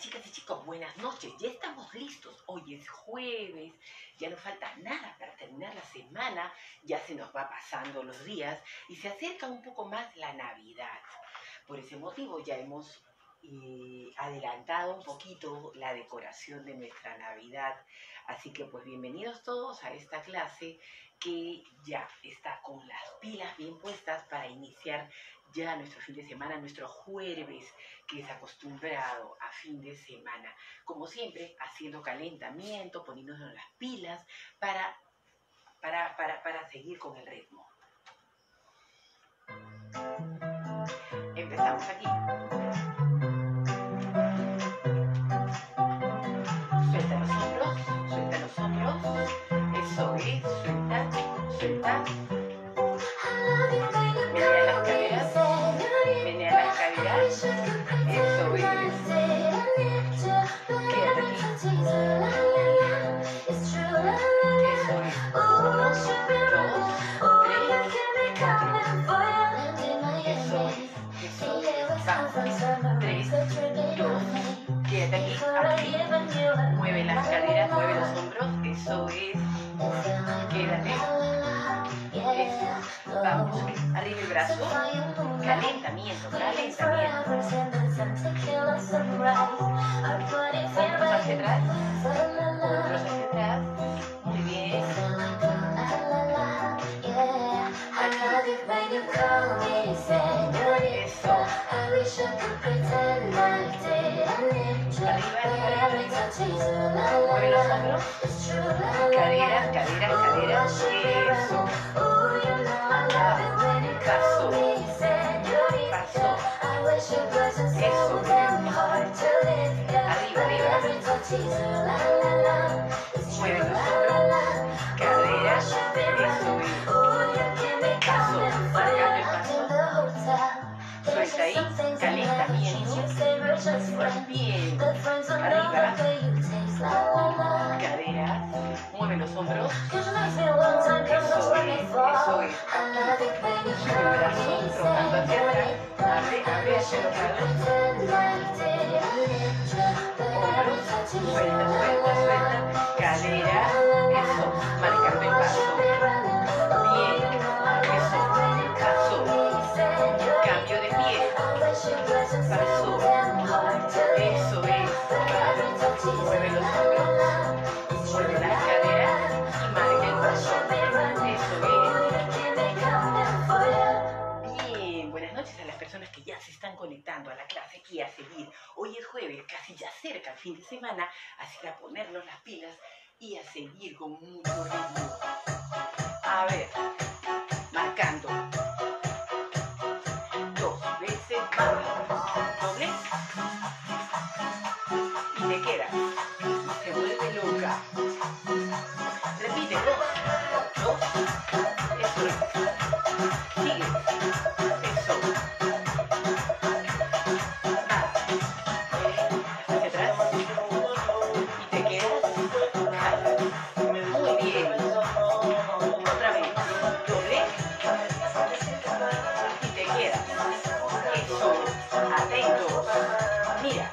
chicas y chicos, buenas noches. Ya estamos listos. Hoy es jueves, ya no falta nada para terminar la semana, ya se nos va pasando los días y se acerca un poco más la Navidad. Por ese motivo ya hemos eh, adelantado un poquito la decoración de nuestra Navidad. Así que pues bienvenidos todos a esta clase que ya está con las pilas bien puestas para iniciar ya nuestro fin de semana, nuestro jueves, que es acostumbrado a fin de semana. Como siempre, haciendo calentamiento, poniéndonos las pilas para, para, para, para seguir con el ritmo. Empezamos aquí. Brazo. Calentamiento, calentamiento. Hombros hacia atrás. Hombros hacia atrás. Muy bien. Eso. Mueve los hombros. Caderas, caderas, caderas. Eso. so damn hard to live. Yeah. But every touch is la la la. It's true, la la la. I should be running. Ooh, you keep me coming. In the hotel. Suelta ahí. Calentamiento. Bien. Arriba. Caderas. Mueve los hombros. Eso es. Eso es. Sube el brazo. Rotando hacia atrás. Abre, abre hacia los. Hombros. Suelta, suelta, suelta. Cadera. Eso. Marcando el paso. Paso. Eso es. Mueve los hombros. Mueve las caderas. Y marca el paso. Eso es. Bien, buenas noches a las personas que ya se están conectando a la clase aquí a seguir. Hoy es jueves, casi ya cerca el fin de semana, así que a ponernos las pilas y a seguir con mucho ritmo. A ver, Mira.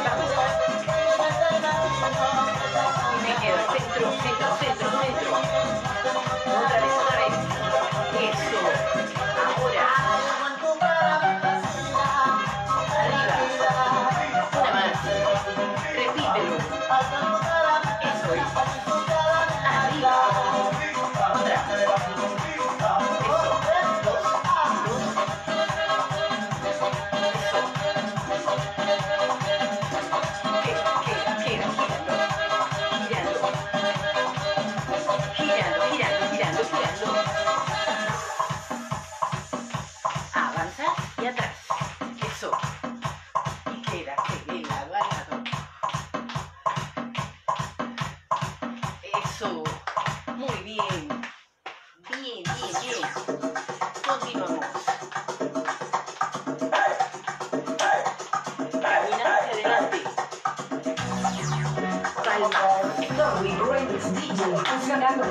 y Me quedo centro, centro, centro, centro. Otra vez, otra vez. Eso. Ahora. Arriba. Una más. Repítelo. jogando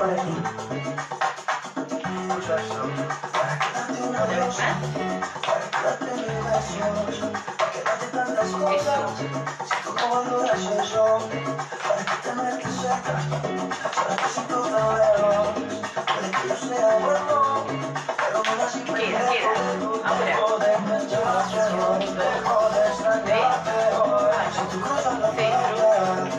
Pedro,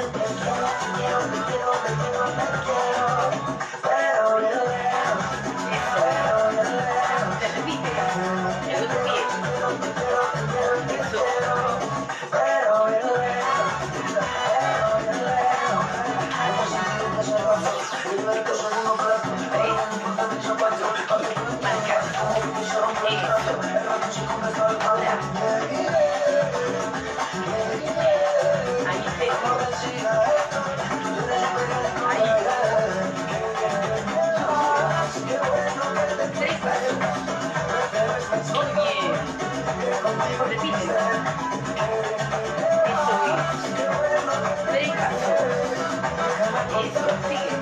for the people. It's a very casual. It's a fear.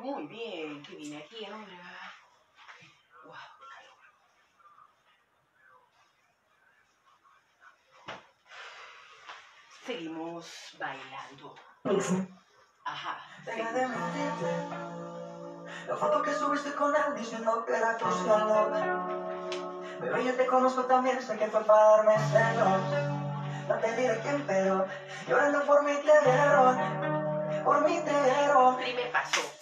muy bien que viene aquí ahora. Wow, qué calor. Seguimos bailando. Ajá. La foto que subiste con él diciendo que era tu salón. Pero yo te conozco también, sé que fue para darme celos. No te diré quién, pero llorando por mi te Por mi te Primer paso.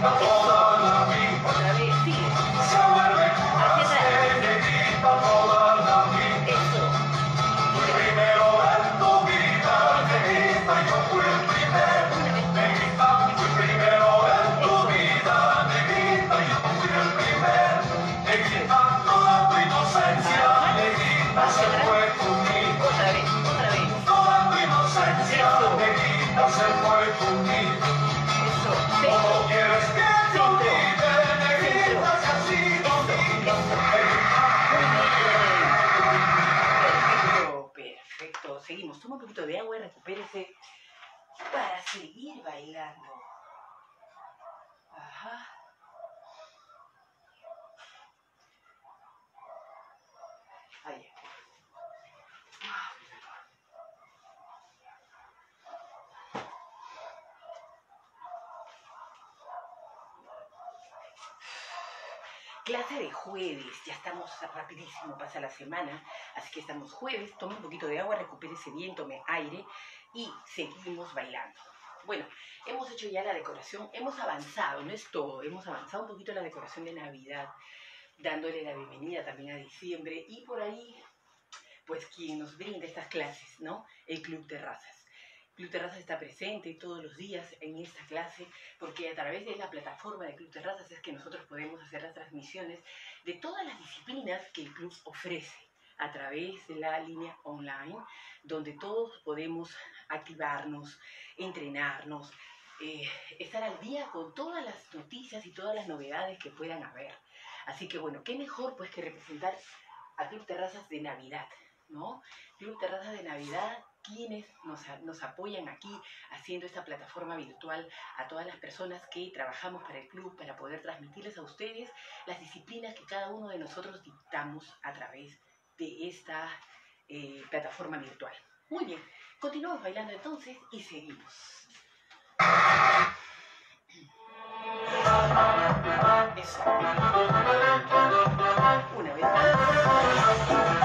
Applause rapidísimo, pasa la semana, así que estamos jueves, tome un poquito de agua, recupérese bien, tome aire y seguimos bailando. Bueno, hemos hecho ya la decoración, hemos avanzado, no es todo, hemos avanzado un poquito la decoración de Navidad, dándole la bienvenida también a diciembre y por ahí, pues quien nos brinda estas clases, ¿no? El Club Terrazas. Club Terrazas está presente todos los días en esta clase porque a través de la plataforma de Club Terrazas es que nosotros podemos hacer las transmisiones de todas las disciplinas que el club ofrece a través de la línea online, donde todos podemos activarnos, entrenarnos, eh, estar al día con todas las noticias y todas las novedades que puedan haber. Así que bueno, qué mejor pues que representar a Club Terrazas de Navidad, ¿no? Club Terrazas de Navidad, quienes nos, apoyan aquí haciendo esta plataforma virtual a todas las personas que trabajamos para el club, para poder transmitirles a ustedes las disciplinas que cada uno de nosotros dictamos a través de esta eh, plataforma virtual. Muy bien, continuamos bailando entonces y seguimos. Eso. Una vez más.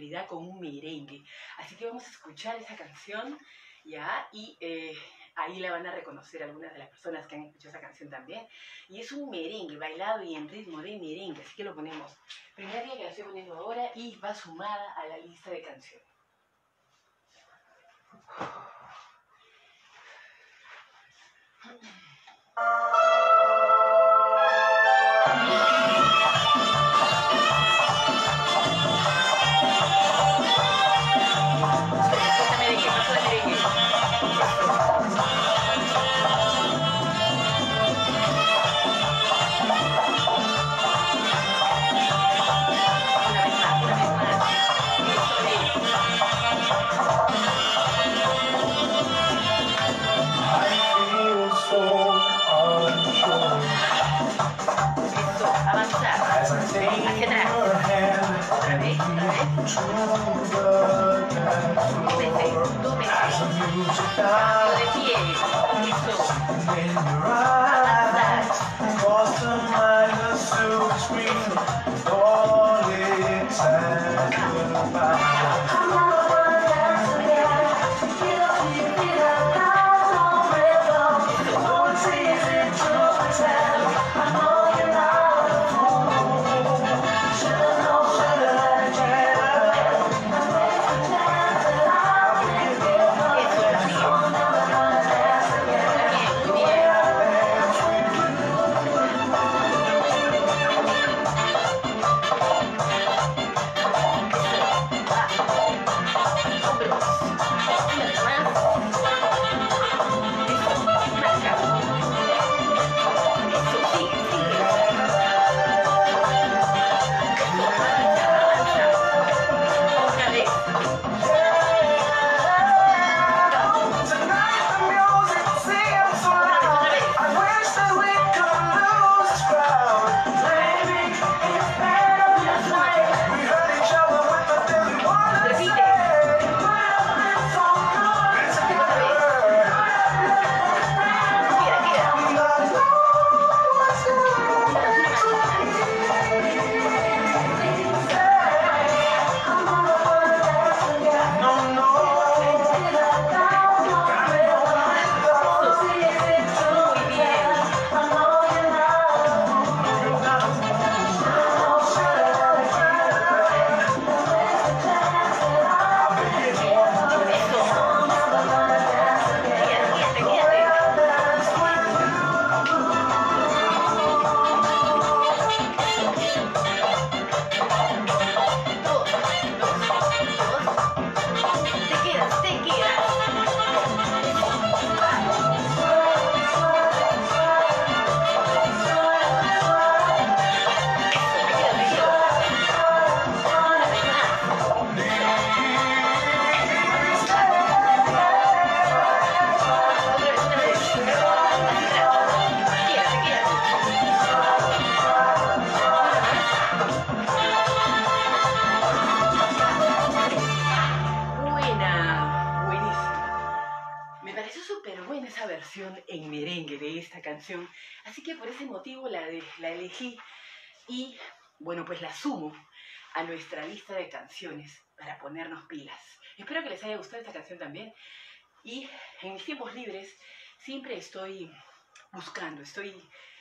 prosperidad con un merengue. Así que vamos a escuchar esa canción, ¿ya? Y eh, ahí la van a reconocer algunas de las personas que han escuchado esa canción también. Y es un merengue, bailado y en ritmo de merengue, así que lo ponemos. Primera día que la estoy poniendo ahora y va sumada a la lista de canciones. Dove sei? Dove sei? Dove ti eri? Dove? La, elegí y bueno, pues la sumo a nuestra lista de canciones para ponernos pilas. Espero que les haya gustado esta canción también y en mis tiempos libres siempre estoy buscando, estoy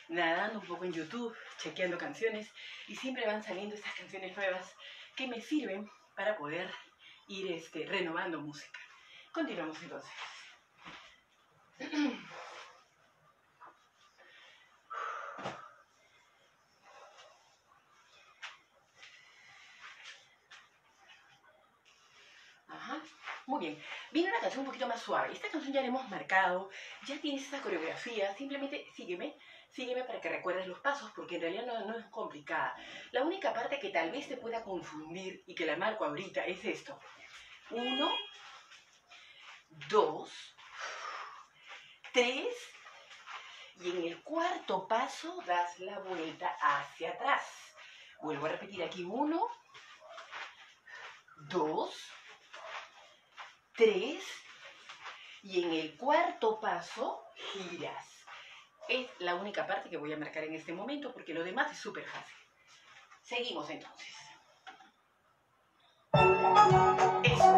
nadando un poco en YouTube, chequeando canciones y siempre van saliendo estas canciones nuevas que me sirven para poder ir este, renovando música. Continuamos entonces. Ajá. Muy bien. Viene una canción un poquito más suave. Esta canción ya la hemos marcado, ya tienes esa coreografía. Simplemente sígueme, sígueme para que recuerdes los pasos, porque en realidad no, no es complicada. La única parte que tal vez te pueda confundir y que la marco ahorita es esto. Uno, dos, tres, y en el cuarto paso das la vuelta hacia atrás. Vuelvo a repetir aquí. Uno, dos, tres, y en el cuarto paso giras. Es la única parte que voy a marcar en este momento porque lo demás es súper fácil. Seguimos entonces. Eso.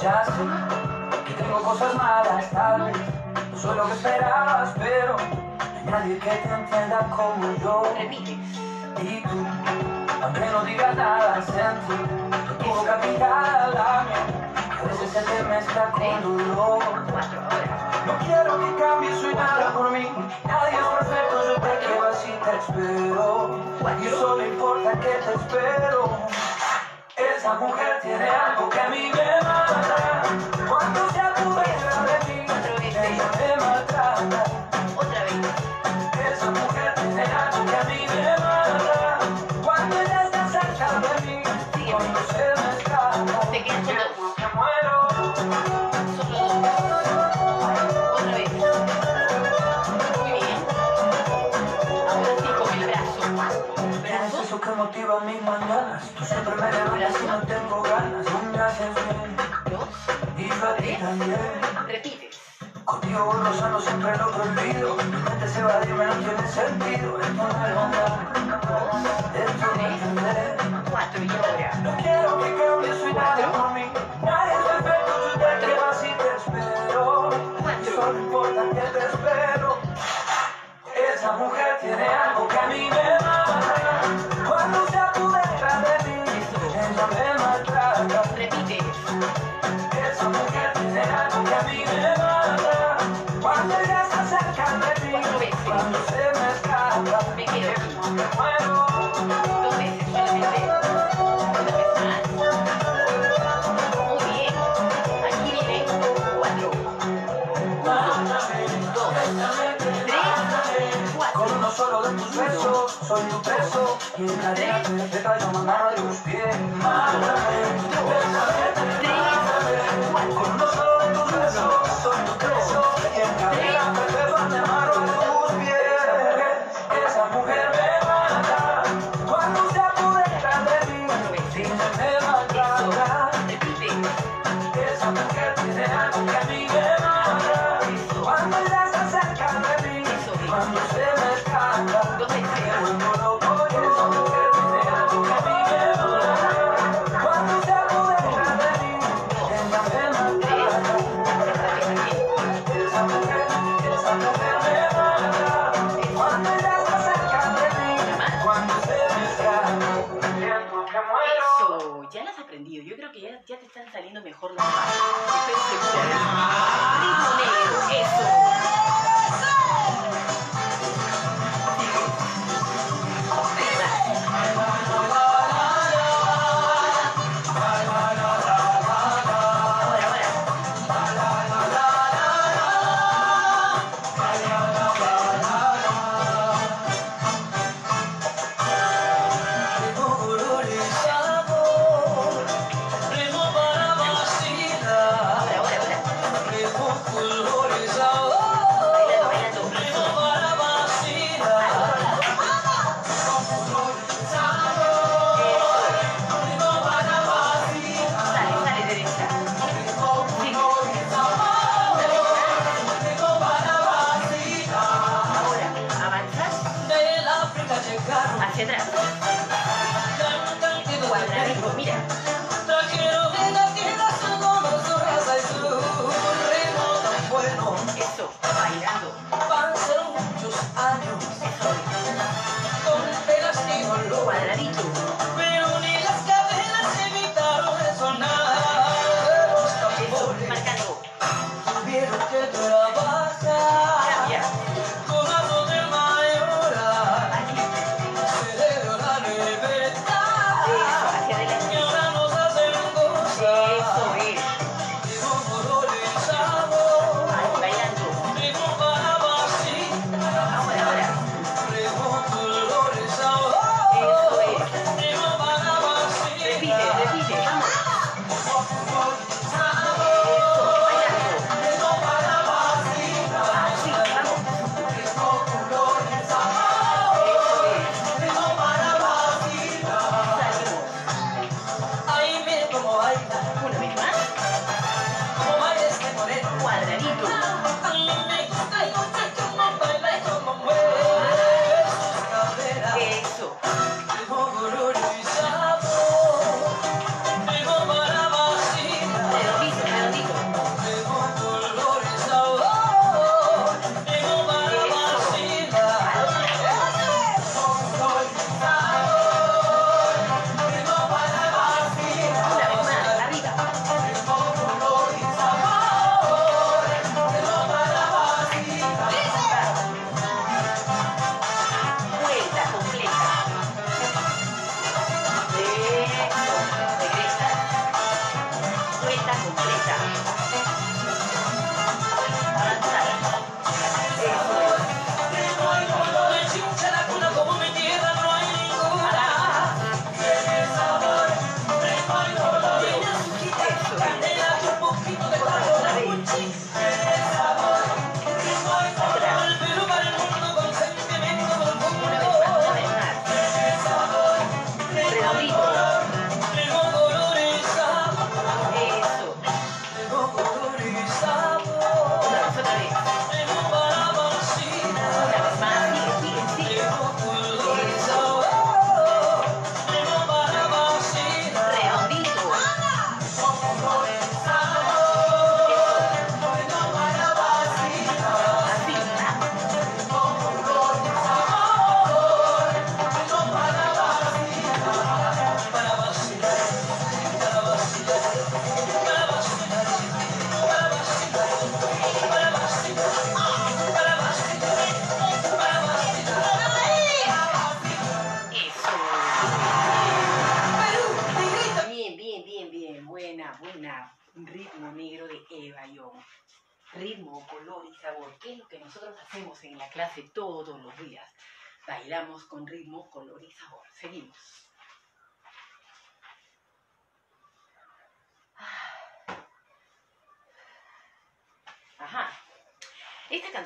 Ya sé que tengo cosas malas, tal vez no soy lo que esperabas, pero no hay nadie que te entienda como yo. Repite. Y tú, aunque no digas nada, sentí tu boca picada la mía, a veces se te mezcla con dolor. No quiero que cambies hoy nada por mí, nadie es perfecto, yo te quiero así te espero. Y solo importa que te espero. Esa mujer tiene algo que a mí me mata. Cuando se Repites. Contigo voy rozando siempre lo prohibido. Mi mente se va a no tiene sentido. Esto no es bondad, esto no es entender. Cuatro. Y ahora. No quiero que cambies soy nada por mí. Nadie es perfecto, yo te quiero así te espero. Y solo importa que te espero. Esa mujer tiene algo que a mí me mata. Cuando se apodera de mí, ella me maltrata. Repites. Esa mujer más. Soy tu preso. Y en cadena te traigo mamá de tus pies. Mátame, bésame. Cuatro. Con que a mí me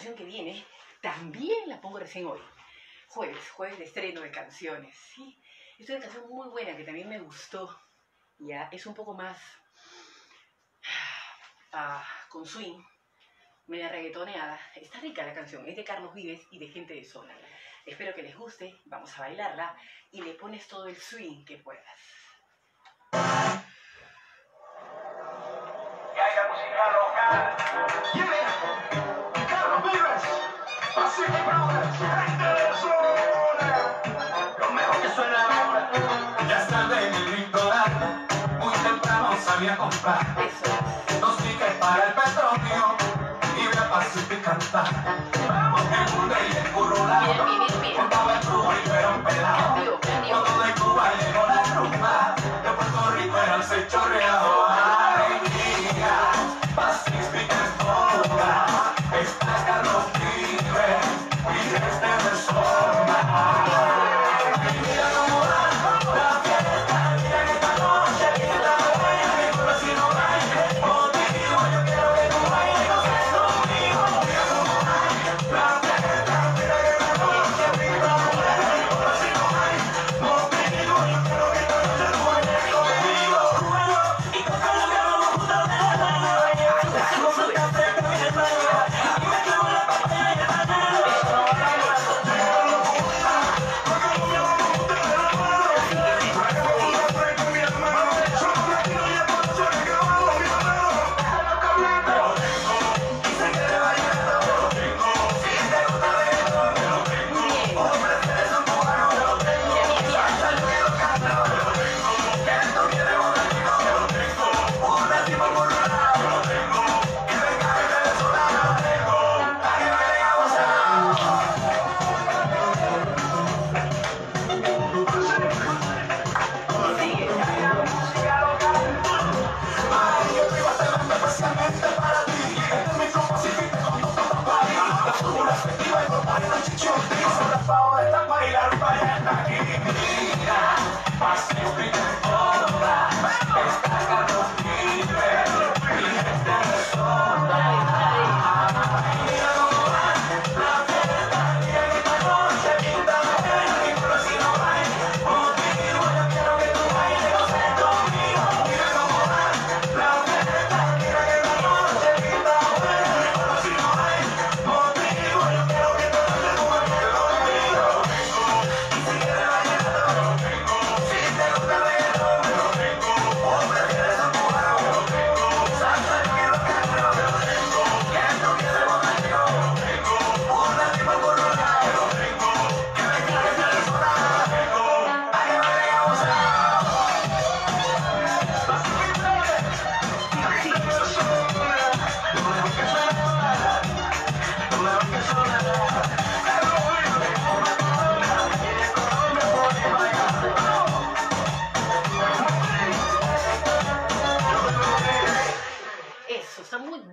canción que viene también la pongo recién hoy. Jueves, jueves de estreno de canciones. ¿sí? Es una canción muy buena que también me gustó. Ya, es un poco más ah, ah, con swing, media reggaetoneada. Está rica la canción, es de Carlos Vives y de gente de zona. Espero que les guste, vamos a bailarla y le pones todo el swing que puedas. Ya está el delito mal, muy temprano salí a comprar. Dos tickets para el petróleo y vea para sí picar. Vamos que un day el curro la cambió, de y fueron pedao. De Puerto Rico llegó la rumba, de Puerto Rico era el sechorre.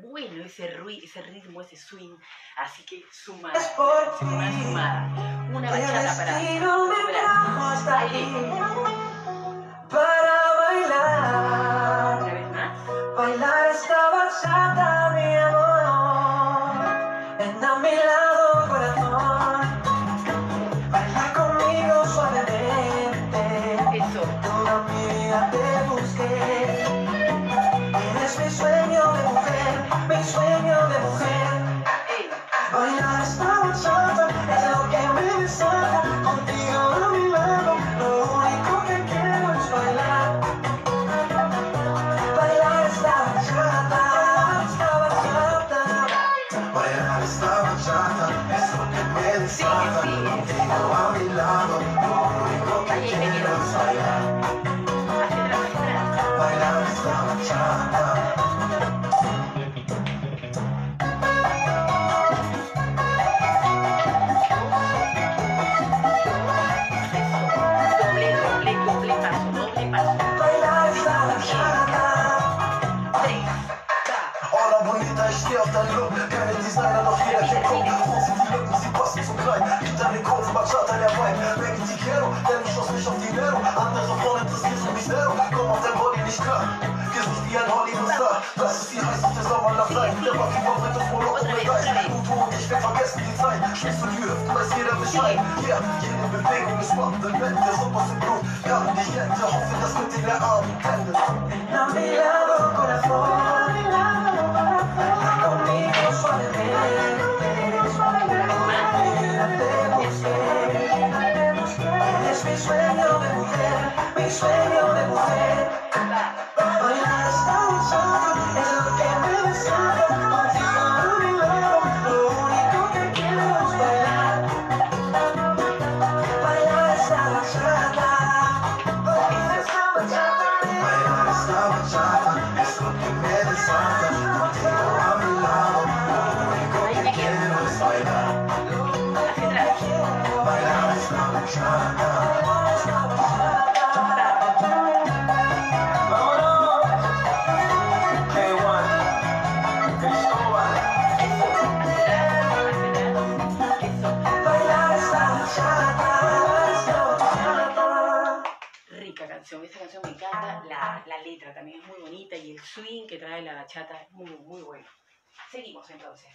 Bueno ese, rui- ese ritmo, ese swing. Así que suma, Es por ti. suma, sumada. Una bachata para Aire. para bailar. Una vez más. Bailar esta bachata, mi amor. Ven a leider doch jeder hier kommt. Große Diletten, sie passen zu klein. Gibt einen Kopf, Bachata, der Wein. Wegen die Kero, denn ich schoss mich auf die Nero. Andere Frauen interessieren mich Nero. Komm auf dein Body nicht klar. Gesicht wie ein Hollywood-Star. Das ist die heißeste Sommer nach Leid. Der Baki war mit dem Urlaub und Geist. Und du und ich, wir vergessen die Zeit. Spielst du die Hüften, weiß jeder Bescheid. Ja, jede Bewegung ist spannend. Wenn der Suppe im Blut, kann nicht enden. Hoffe, dass mit dir der Abend endet. También muy bonita y el swing que trae la bachata es muy, muy bueno. Seguimos entonces.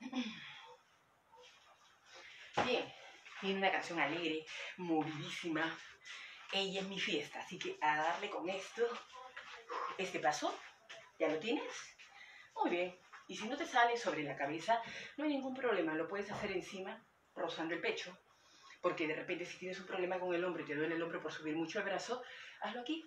Bien, viene una canción alegre, movidísima. Ella es mi fiesta, así que a darle con esto. Este paso, ¿ya lo tienes? Muy bien. Y si no te sale sobre la cabeza, no hay ningún problema, lo puedes hacer encima, rozando el pecho. Porque de repente si tienes un problema con el hombro y te duele el hombro por subir mucho el brazo, hazlo aquí.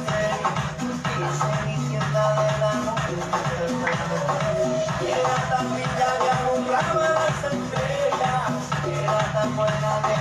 Arriba,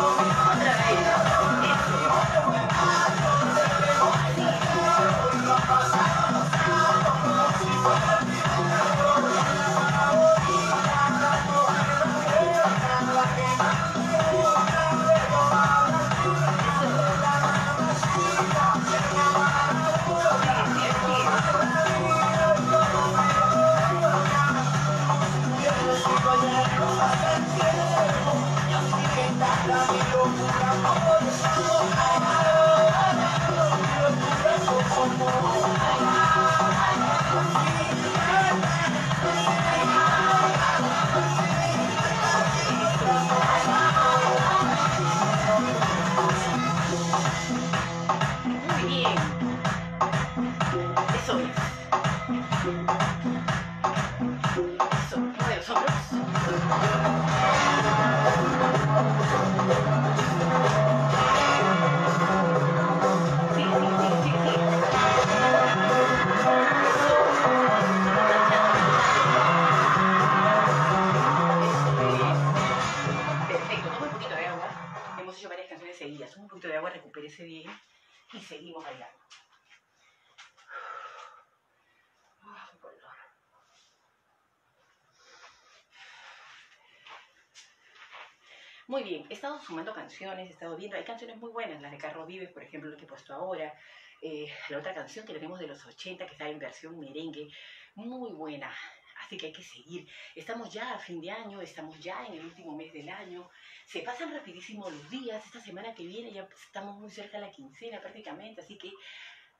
Otra recupérese bien y seguimos bailando. Ah. Muy bien, he estado sumando canciones, he estado viendo, hay canciones muy buenas, las de Carlos Vives, por ejemplo, que he puesto ahora, eh, la otra canción que tenemos de los 80, que está en versión merengue, muy buena, así que hay que seguir. Estamos ya a fin de año, estamos ya en el último mes del año, se pasan rapidísimo los días, esta semana que viene ya estamos muy cerca de la quincena prácticamente, así que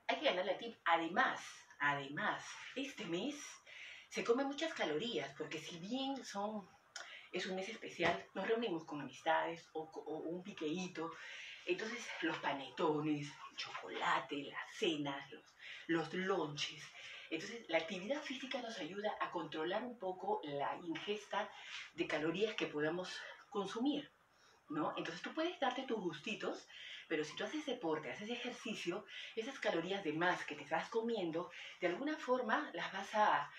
hay que ganarle a tip. Además, además, este mes se come muchas calorías, porque si bien son, es un mes especial, nos reunimos con amistades o, o un piqueíto, entonces los panetones, el chocolate, las cenas, los, los lonches. Entonces, la actividad física nos ayuda a controlar un poco la ingesta de calorías que podamos consumir, ¿no? Entonces, tú puedes darte tus gustitos, pero si tú haces deporte, haces ejercicio, esas calorías de más que te estás comiendo, de alguna forma las vas a,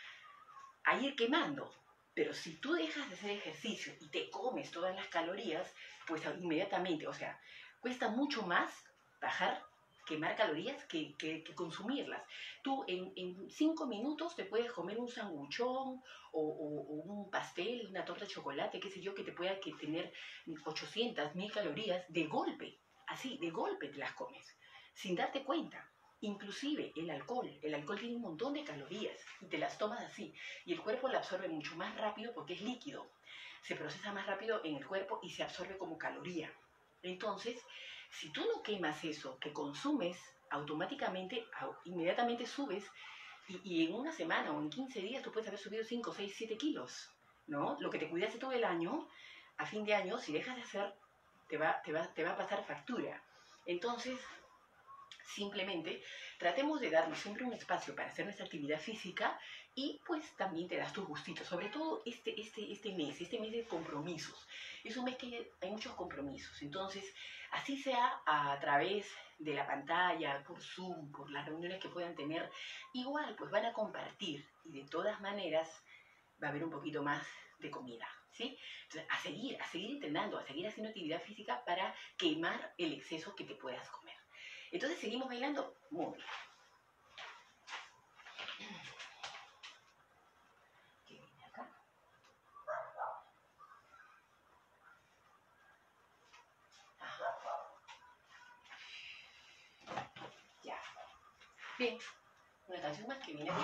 a ir quemando. Pero si tú dejas de hacer ejercicio y te comes todas las calorías, pues inmediatamente, o sea, cuesta mucho más bajar, quemar calorías que, que- consumirlas. Tú en, en cinco minutos te puedes comer un sanguchón o, o- o un pastel, una torta de chocolate, qué sé yo, que te pueda que tener 800, 1000 calorías de golpe. Así, de golpe te las comes, sin darte cuenta. Inclusive el alcohol, el alcohol tiene un montón de calorías y te las tomas así y el cuerpo la absorbe mucho más rápido porque es líquido. Se procesa más rápido en el cuerpo y se absorbe como caloría. Entonces, si tú no quemas eso que consumes, automáticamente, au- inmediatamente subes y, y en una semana o en 15 días tú puedes haber subido 5, 6, 7 kilos, ¿no? Lo que te cuidaste todo el año, a fin de año, si dejas de hacer, te va, te va, te va a pasar factura. Entonces, simplemente tratemos de darnos siempre un espacio para hacer nuestra actividad física y pues también te das tus gustitos, sobre todo este, este, este mes, este mes de compromisos. Es un mes que hay muchos compromisos, entonces así sea a través de la pantalla, por Zoom, por las reuniones que puedan tener, igual pues van a compartir y de todas maneras va a haber un poquito más de comida, ¿sí? Entonces a seguir, a seguir entrenando, a seguir haciendo actividad física para quemar el exceso que te puedas comer. Entonces seguimos bailando muy bien. ¿Qué viene acá? Ajá. Ya. Bien. Una canción más que viene aquí.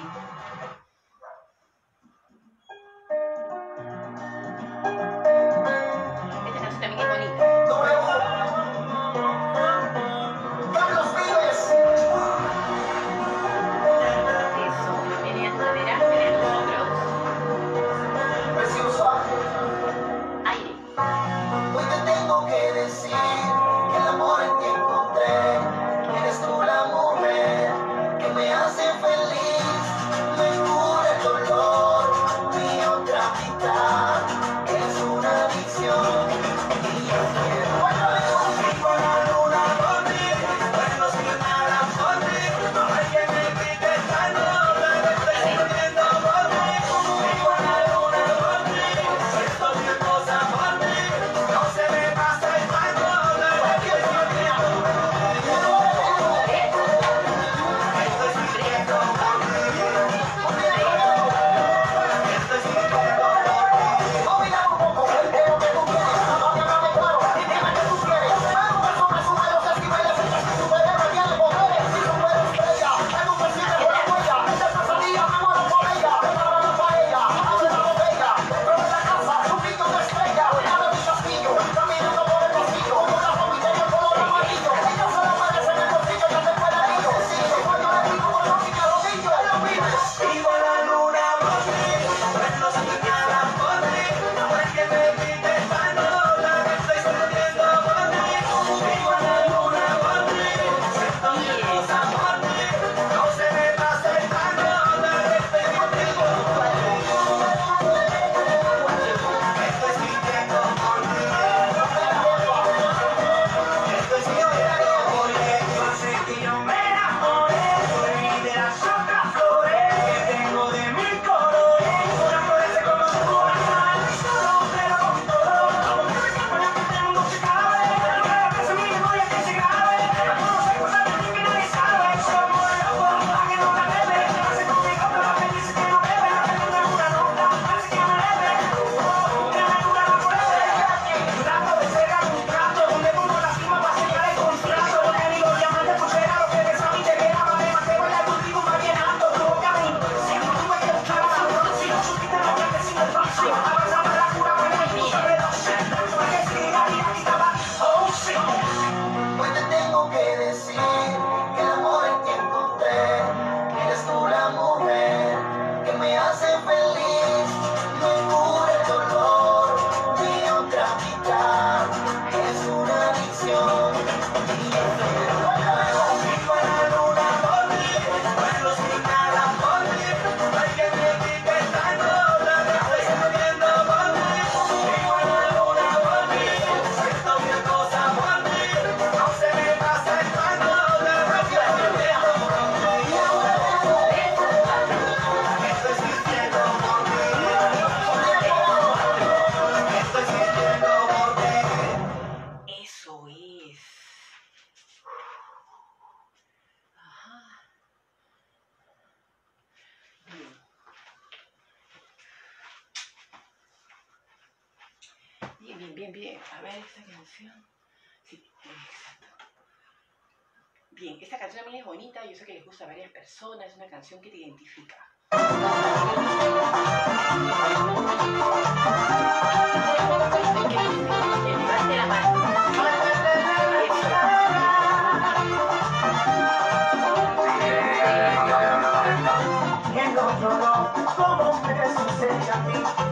Me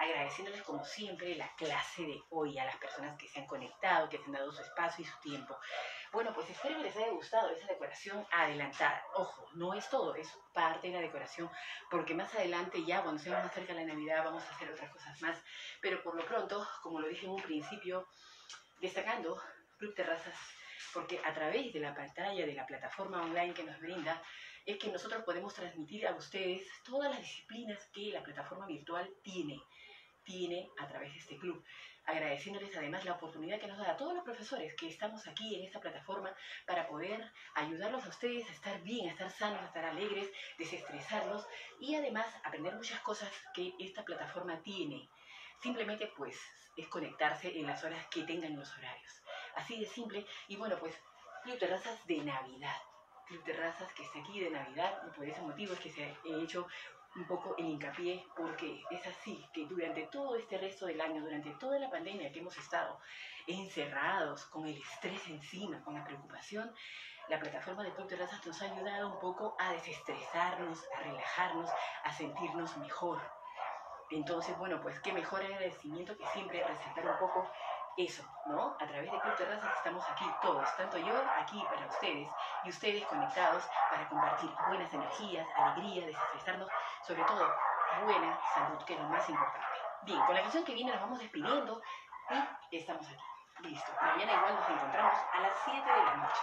agradeciéndoles como siempre la clase de hoy a las personas que se han conectado, que se han dado su espacio y su tiempo. Bueno, pues espero que les haya gustado esa decoración adelantada. Ojo, no es todo, es parte de la decoración, porque más adelante ya, cuando seamos más cerca de la Navidad, vamos a hacer otras cosas más. Pero por lo pronto, como lo dije en un principio, destacando Club Terrazas, porque a través de la pantalla de la plataforma online que nos brinda, es que nosotros podemos transmitir a ustedes todas las disciplinas que la plataforma virtual tiene, tiene a través de este club. Agradeciéndoles además la oportunidad que nos da a todos los profesores que estamos aquí en esta plataforma para poder ayudarlos a ustedes a estar bien, a estar sanos, a estar alegres, desestresarlos y además aprender muchas cosas que esta plataforma tiene. Simplemente pues es conectarse en las horas que tengan los horarios. Así de simple. Y bueno, pues Club Terrazas de Navidad. Club Terrazas que está aquí de Navidad y por ese motivo es que se he hecho un poco el hincapié porque es así que durante todo este resto del año, durante toda la pandemia que hemos estado encerrados con el estrés encima, con la preocupación, la plataforma de Club Terrazas nos ha ayudado un poco a desestresarnos, a relajarnos, a sentirnos mejor. Entonces, bueno, pues qué mejor agradecimiento que siempre resaltar un poco eso, ¿no? A través de Club Terrazas estamos aquí todos, tanto yo aquí para ustedes y ustedes conectados para compartir buenas energías, alegría, desestresarnos, sobre todo buena salud, que es lo más importante. Bien, con la canción que viene nos vamos despidiendo y estamos aquí. Listo. Mañana igual nos encontramos a las 7 de la noche.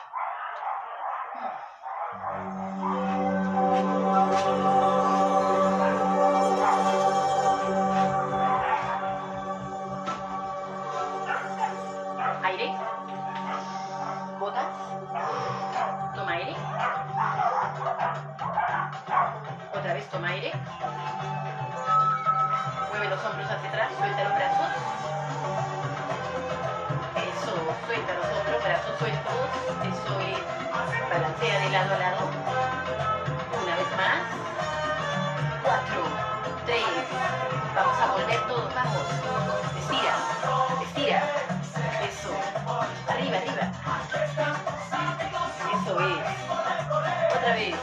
Aire. Mueve los hombros hacia atrás, suelta los brazos. Eso, suelta los hombros, brazos sueltos. Eso es, balancea de lado a lado. Una vez más. Cuatro, tres. Vamos a volver todos, vamos. Estira, estira. Eso. Arriba, arriba. Eso es. Otra vez.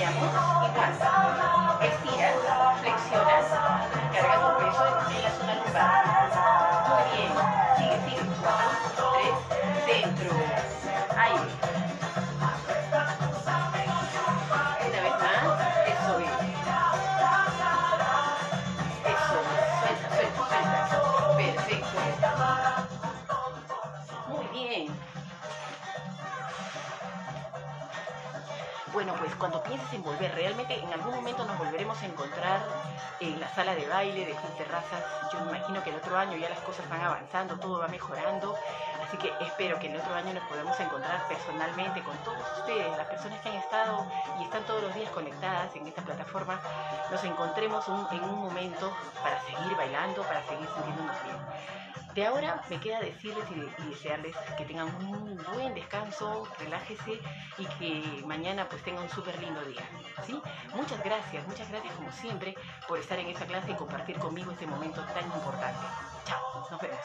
Cambiamos. Igual. Pues cuando pienses en volver, realmente en algún momento nos volveremos a encontrar en la sala de baile de Club Terrazas. Yo me imagino que el otro año ya las cosas van avanzando, todo va mejorando. Así que espero que el otro año nos podamos encontrar personalmente con todos ustedes, las personas que han estado y están todos los días conectadas en esta plataforma. Nos encontremos un- en un momento para seguir bailando, para seguir sintiéndonos bien. De ahora me queda decirles y, y desearles que tengan un buen descanso, relájese y que mañana pues tengan un súper lindo día. ¿sí? Muchas gracias, muchas gracias como siempre por estar en esta clase y compartir conmigo este momento tan importante. Chao, nos vemos.